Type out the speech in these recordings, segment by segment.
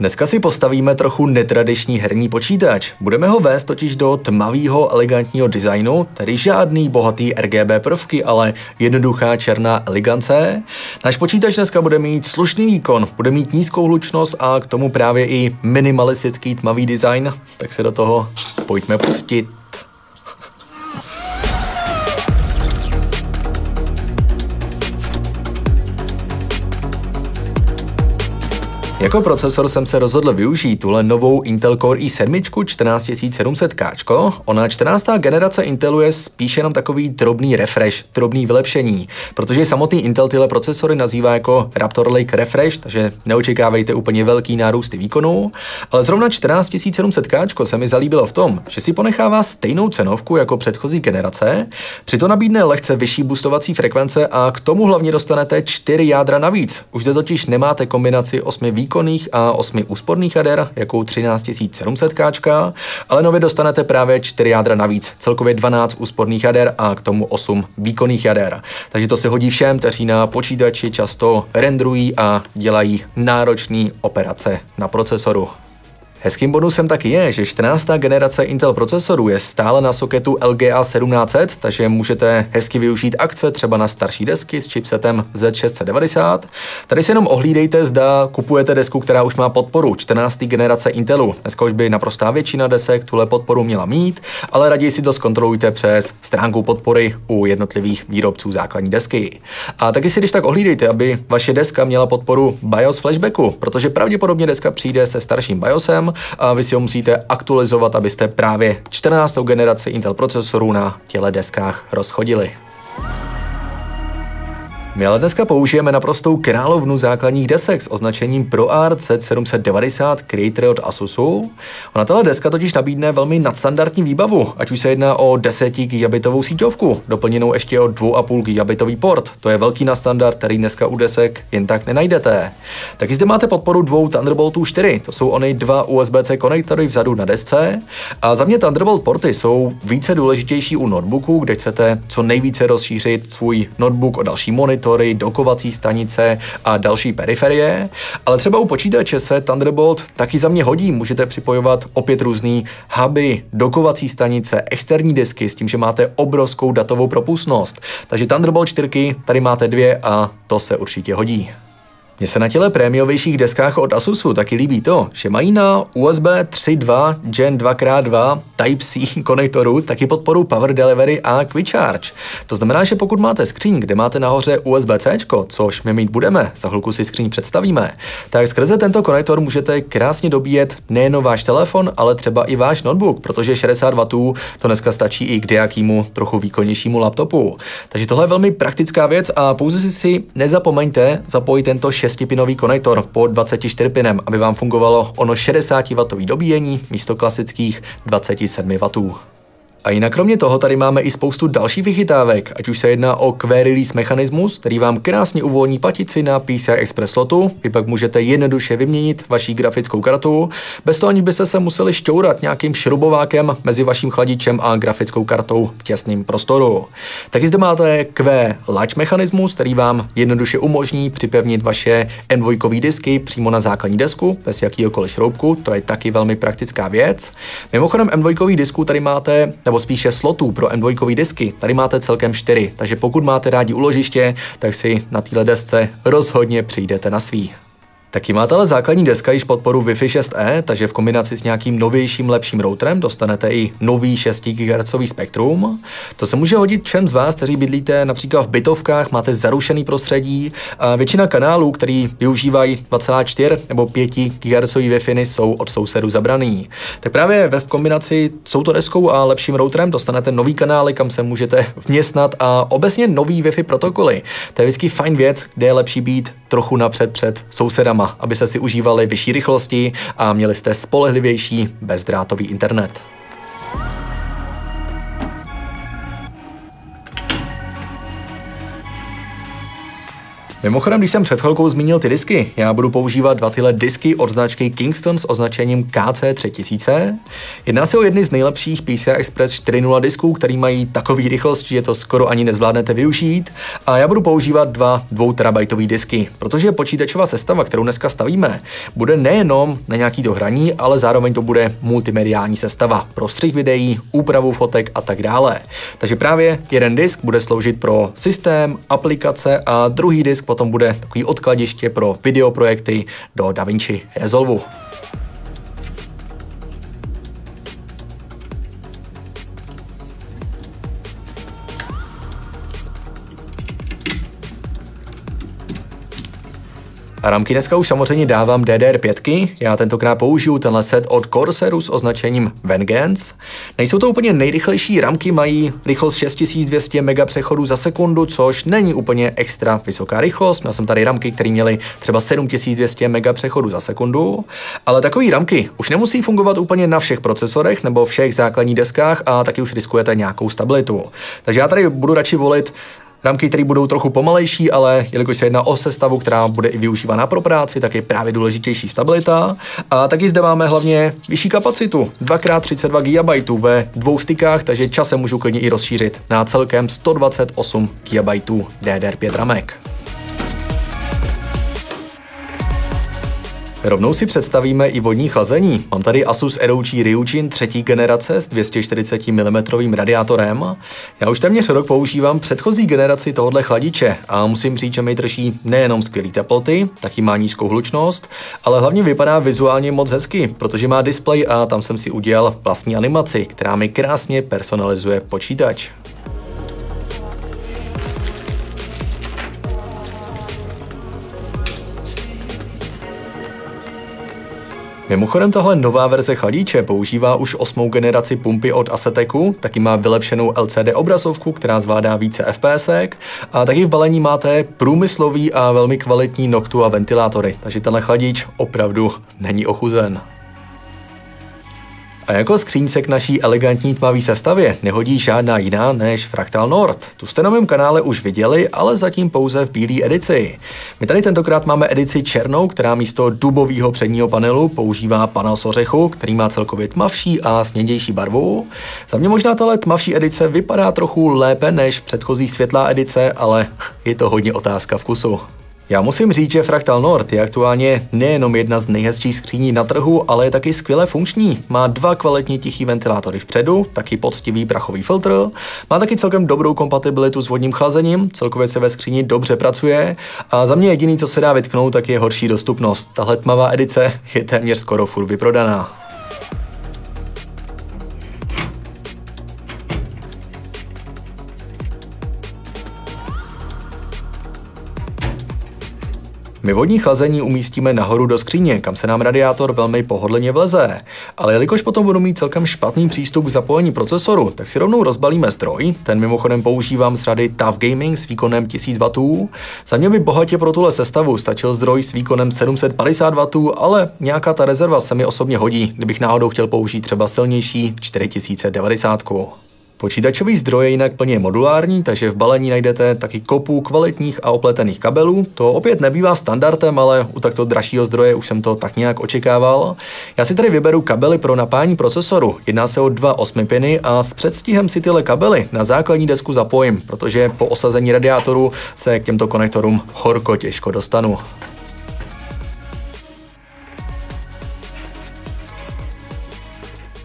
Dneska si postavíme trochu netradiční herní počítač. Budeme ho vést totiž do tmavého elegantního designu, tedy žádný bohatý RGB prvky, ale jednoduchá černá elegance. Náš počítač dneska bude mít slušný výkon, bude mít nízkou hlučnost a k tomu právě i minimalistický tmavý design, tak se do toho pojďme pustit. Jako procesor jsem se rozhodl využít tuhle novou Intel Core i7 14700K. Ona 14. generace Intelu je spíš jenom takový drobný refresh, drobný vylepšení, protože samotný Intel tyhle procesory nazývá jako Raptor Lake Refresh, takže neočekávejte úplně velký nárůsty výkonu, ale zrovna 14700K se mi zalíbilo v tom, že si ponechává stejnou cenovku jako předchozí generace, přitom nabídne lehce vyšší boostovací frekvence a k tomu hlavně dostanete 4 jádra navíc. Už zde totiž nemáte kombinaci 8 výkonů výkonných a 8 úsporných jader, jakou 13700K, ale nově dostanete právě 4 jádra navíc, celkově 12 úsporných jader a k tomu 8 výkonných jader. Takže to se hodí všem, kteří na počítači často rendrují a dělají náročné operace na procesoru. Hezkým bonusem taky je, že 14. generace Intel procesorů je stále na soketu LGA 1700, takže můžete hezky využít akce třeba na starší desky s chipsetem Z690. Tady si jenom ohlídejte, zda kupujete desku, která už má podporu 14. generace Intelu. Dneska už by naprostá většina desek tuhle podporu měla mít, ale raději si to zkontrolujte přes stránku podpory u jednotlivých výrobců základní desky. A taky si když tak ohlídejte, aby vaše deska měla podporu BIOS flashbacku, protože pravděpodobně deska přijde se starším BIOSem, a vy si ho musíte aktualizovat, abyste právě 14. generaci Intel procesorů na těle deskách rozchodili. My ale dneska použijeme naprostou královnu základních desek s označením ProArt Z790 Creator od Asusu. Ona tato deska totiž nabídne velmi nadstandardní výbavu, ať už se jedná o 10 gigabitovou síťovku, doplněnou ještě o 2,5 gigabitový port. To je velký nadstandard, který dneska u desek jen tak nenajdete. Taky zde máte podporu dvou Thunderboltů 4, to jsou ony dva USB-C konektory vzadu na desce. A za mě Thunderbolt porty jsou více důležitější u notebooku, kde chcete co nejvíce rozšířit svůj notebook o další monitor, monitory, dokovací stanice a další periferie, ale třeba u počítače se Thunderbolt taky za mě hodí. Můžete připojovat opět různý huby, dokovací stanice, externí disky s tím, že máte obrovskou datovou propustnost. Takže Thunderbolt 4 tady máte dvě a to se určitě hodí. Mně se na těle prémiovějších deskách od Asusu taky líbí to, že mají na USB 3.2 Gen 2x2 Type-C konektoru taky podporu Power Delivery a Quick Charge. To znamená, že pokud máte skříň, kde máte nahoře USB-C, což my mít budeme, za chvilku si skříň představíme, tak skrze tento konektor můžete krásně dobíjet nejen váš telefon, ale třeba i váš notebook, protože 60 W to dneska stačí i k nějakému trochu výkonnějšímu laptopu. Takže tohle je velmi praktická věc a pouze si si nezapomeňte zapojit tento 6-pinový konektor po 24 pinem, aby vám fungovalo ono 60W dobíjení místo klasických 27 W. A jinak kromě toho tady máme i spoustu dalších vychytávek, ať už se jedná o query mechanismus, který vám krásně uvolní patici na PCI Express slotu, vy pak můžete jednoduše vyměnit vaší grafickou kartu, bez toho, aniž byste se museli šťourat nějakým šrubovákem mezi vaším chladičem a grafickou kartou v těsném prostoru. Taky zde máte Q latch mechanismus, který vám jednoduše umožní připevnit vaše M2 disky přímo na základní desku, bez jakýkoliv šroubku, to je taky velmi praktická věc. Mimochodem M2 disku tady máte, nebo nebo spíše slotů pro M2 disky. Tady máte celkem 4, takže pokud máte rádi uložiště, tak si na téhle desce rozhodně přijdete na svý. Taky máte ale základní deska již podporu Wi-Fi 6E, takže v kombinaci s nějakým novějším, lepším routerem dostanete i nový 6 GHz spektrum. To se může hodit všem z vás, kteří bydlíte například v bytovkách, máte zarušený prostředí. A většina kanálů, který využívají 2,4 nebo 5 GHz Wi-Fi, jsou od sousedů zabraný. Tak právě ve v kombinaci s touto deskou a lepším routerem dostanete nový kanály, kam se můžete vměstnat a obecně nový Wi-Fi protokoly. To je vždycky fajn věc, kde je lepší být trochu napřed před sousedama aby se si užívali vyšší rychlosti a měli jste spolehlivější bezdrátový internet. Mimochodem, když jsem před chvilkou zmínil ty disky, já budu používat dva tyhle disky od značky Kingston s označením KC3000. Jedná se o jedny z nejlepších PCI Express 4.0 disků, který mají takový rychlost, že to skoro ani nezvládnete využít. A já budu používat dva 2 terabajtový disky, protože počítačová sestava, kterou dneska stavíme, bude nejenom na nějaký dohraní, ale zároveň to bude multimediální sestava pro střih videí, úpravu fotek a tak dále. Takže právě jeden disk bude sloužit pro systém, aplikace a druhý disk potom bude takový odkladiště pro videoprojekty do DaVinci Resolve. Ramky dneska už samozřejmě dávám DDR5, já tentokrát použiju tenhle set od Corsairu s označením Vengeance. Nejsou to úplně nejrychlejší ramky, mají rychlost 6200 MB přechodu za sekundu, což není úplně extra vysoká rychlost. Měl jsem tady ramky, které měly třeba 7200 MB přechodu za sekundu, ale takové ramky už nemusí fungovat úplně na všech procesorech nebo všech základních deskách a taky už riskujete nějakou stabilitu. Takže já tady budu radši volit Ramky, které budou trochu pomalejší, ale jelikož se jedná o sestavu, která bude i využívaná pro práci, tak je právě důležitější stabilita. A taky zde máme hlavně vyšší kapacitu, 2x32 GB ve dvou stykách, takže časem můžu klidně i rozšířit na celkem 128 GB DDR5 ramek. Rovnou si představíme i vodní chlazení. Mám tady Asus ROG Ryujin třetí generace s 240 mm radiátorem. Já už téměř rok používám předchozí generaci tohohle chladiče a musím říct, že mi drží nejenom skvělé teploty, taky má nízkou hlučnost, ale hlavně vypadá vizuálně moc hezky, protože má displej a tam jsem si udělal vlastní animaci, která mi krásně personalizuje počítač. Mimochodem tahle nová verze chladíče používá už osmou generaci pumpy od Aseteku, taky má vylepšenou LCD obrazovku, která zvládá více FPS a taky v balení máte průmyslový a velmi kvalitní noktu a ventilátory, takže tenhle chladič opravdu není ochuzen. A jako skříňce k naší elegantní tmavé sestavě nehodí žádná jiná než Fractal Nord. Tu jste na mém kanále už viděli, ale zatím pouze v bílé edici. My tady tentokrát máme edici černou, která místo dubového předního panelu používá panel z ořechu, který má celkově tmavší a snědější barvu. Za mě možná tahle tmavší edice vypadá trochu lépe než předchozí světlá edice, ale je to hodně otázka vkusu. Já musím říct, že Fractal Nord je aktuálně nejenom jedna z nejhezčích skříní na trhu, ale je taky skvěle funkční. Má dva kvalitní tichý ventilátory vpředu, taky poctivý prachový filtr, má taky celkem dobrou kompatibilitu s vodním chlazením, celkově se ve skříni dobře pracuje a za mě jediný, co se dá vytknout, tak je horší dostupnost. Tahle tmavá edice je téměř skoro furt vyprodaná. My vodní chlazení umístíme nahoru do skříně, kam se nám radiátor velmi pohodlně vleze. Ale jelikož potom budu mít celkem špatný přístup k zapojení procesoru, tak si rovnou rozbalíme zdroj. Ten mimochodem používám z rady TUF Gaming s výkonem 1000 W. Za mě by bohatě pro tuhle sestavu stačil zdroj s výkonem 750 W, ale nějaká ta rezerva se mi osobně hodí, kdybych náhodou chtěl použít třeba silnější 4090. Počítačový zdroj je jinak plně modulární, takže v balení najdete taky kopu kvalitních a opletených kabelů. To opět nebývá standardem, ale u takto dražšího zdroje už jsem to tak nějak očekával. Já si tady vyberu kabely pro napájení procesoru. Jedná se o dva osmipiny a s předstihem si tyhle kabely na základní desku zapojím, protože po osazení radiátoru se k těmto konektorům horko těžko dostanu.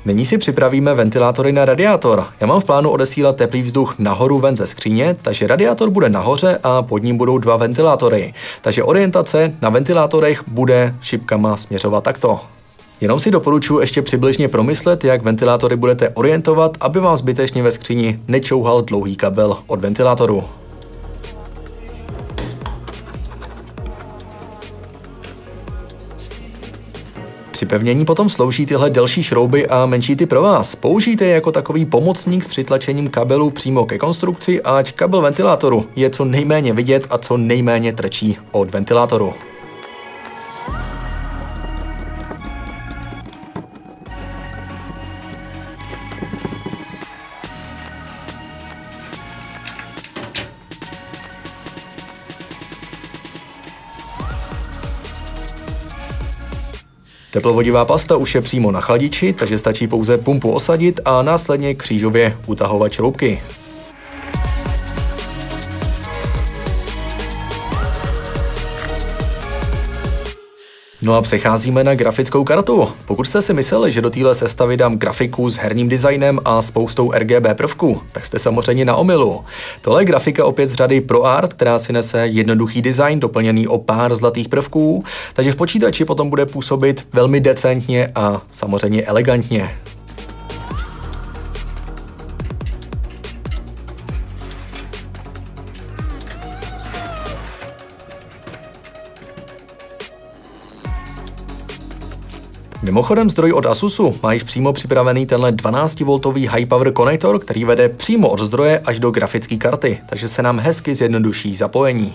Nyní si připravíme ventilátory na radiátor. Já mám v plánu odesílat teplý vzduch nahoru ven ze skříně, takže radiátor bude nahoře a pod ním budou dva ventilátory. Takže orientace na ventilátorech bude šipkama směřovat takto. Jenom si doporučuji ještě přibližně promyslet, jak ventilátory budete orientovat, aby vám zbytečně ve skříni nečouhal dlouhý kabel od ventilátoru. Při pevnění potom slouží tyhle delší šrouby a menší ty pro vás. Použijte je jako takový pomocník s přitlačením kabelu přímo ke konstrukci, ať kabel ventilátoru je co nejméně vidět a co nejméně trčí od ventilátoru. Teplovodivá pasta už je přímo na chladiči, takže stačí pouze pumpu osadit a následně křížově utahovat šroubky. No a přecházíme na grafickou kartu. Pokud jste si mysleli, že do téhle sestavy dám grafiku s herním designem a spoustou RGB prvků, tak jste samozřejmě na omilu. Tohle je grafika opět z řady ProArt, která si nese jednoduchý design doplněný o pár zlatých prvků, takže v počítači potom bude působit velmi decentně a samozřejmě elegantně. Mimochodem zdroj od Asusu má již přímo připravený tenhle 12V high power konektor, který vede přímo od zdroje až do grafické karty, takže se nám hezky zjednoduší zapojení.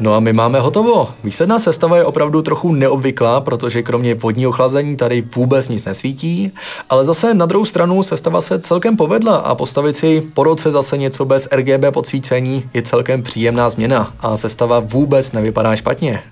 No a my máme hotovo. Výsledná sestava je opravdu trochu neobvyklá, protože kromě vodního chlazení tady vůbec nic nesvítí, ale zase na druhou stranu sestava se celkem povedla a postavit si po roce zase něco bez RGB podsvícení je celkem příjemná změna a sestava vůbec nevypadá špatně.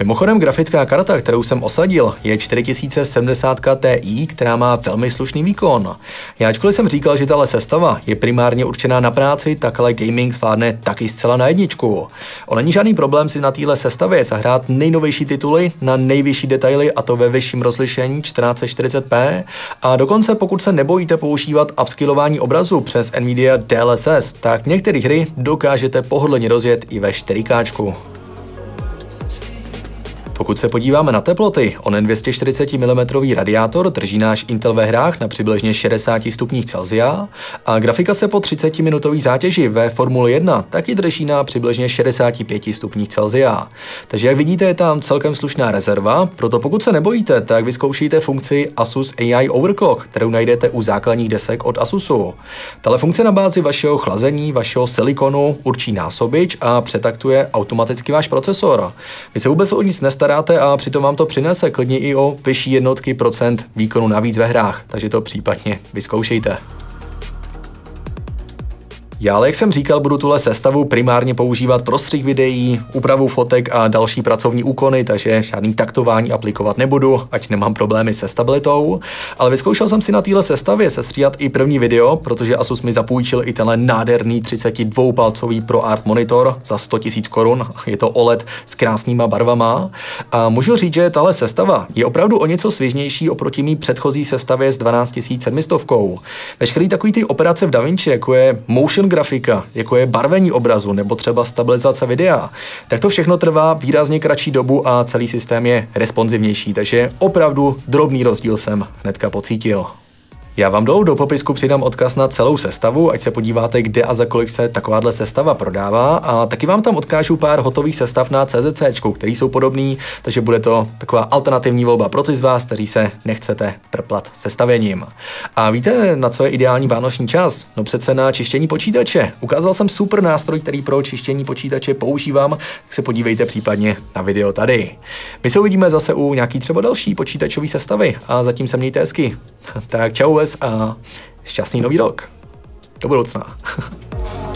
Mimochodem grafická karta, kterou jsem osadil, je 4070 Ti, která má velmi slušný výkon. Já ačkoliv jsem říkal, že tahle sestava je primárně určená na práci, tak ale gaming zvládne taky zcela na jedničku. O není žádný problém si na téhle sestavě zahrát nejnovější tituly na nejvyšší detaily a to ve vyšším rozlišení 1440p a dokonce pokud se nebojíte používat upskillování obrazu přes Nvidia DLSS, tak některé hry dokážete pohodlně rozjet i ve 4K. Pokud se podíváme na teploty, onen 240 mm radiátor drží náš Intel ve hrách na přibližně 60 stupních Celsia a grafika se po 30-minutové zátěži ve Formule 1 taky drží na přibližně 65 stupních Celsia. Takže jak vidíte, je tam celkem slušná rezerva, proto pokud se nebojíte, tak vyzkoušejte funkci Asus AI Overclock, kterou najdete u základních desek od Asusu. Tahle funkce na bázi vašeho chlazení, vašeho silikonu určí násobič a přetaktuje automaticky váš procesor. Vy se vůbec o nic nestaráte staráte a přitom vám to přinese klidně i o vyšší jednotky procent výkonu navíc ve hrách, takže to případně vyzkoušejte. Já, ale jak jsem říkal, budu tuhle sestavu primárně používat pro střih videí, úpravu fotek a další pracovní úkony, takže žádný taktování aplikovat nebudu, ať nemám problémy se stabilitou. Ale vyzkoušel jsem si na téhle sestavě sestříhat i první video, protože Asus mi zapůjčil i tenhle nádherný 32-palcový Pro Art monitor za 100 000 korun. Je to OLED s krásnýma barvama. A můžu říct, že tahle sestava je opravdu o něco svěžnější oproti mý předchozí sestavě s 12 700. Veškerý takový ty operace v DaVinci, jako je motion grafika, jako je barvení obrazu nebo třeba stabilizace videa, tak to všechno trvá výrazně kratší dobu a celý systém je responsivnější, takže opravdu drobný rozdíl jsem hnedka pocítil. Já vám dolů do popisku přidám odkaz na celou sestavu, ať se podíváte, kde a za kolik se takováhle sestava prodává a taky vám tam odkážu pár hotových sestav na CZC, který jsou podobný, takže bude to taková alternativní volba pro ty z vás, kteří se nechcete prplat sestavením. A víte, na co je ideální vánoční čas? No přece na čištění počítače. Ukázal jsem super nástroj, který pro čištění počítače používám, tak se podívejte případně na video tady. My se uvidíme zase u nějaký třeba další počítačové sestavy a zatím se mějte hezky. tak čau Angeles a šťastný nový rok. Do budoucna.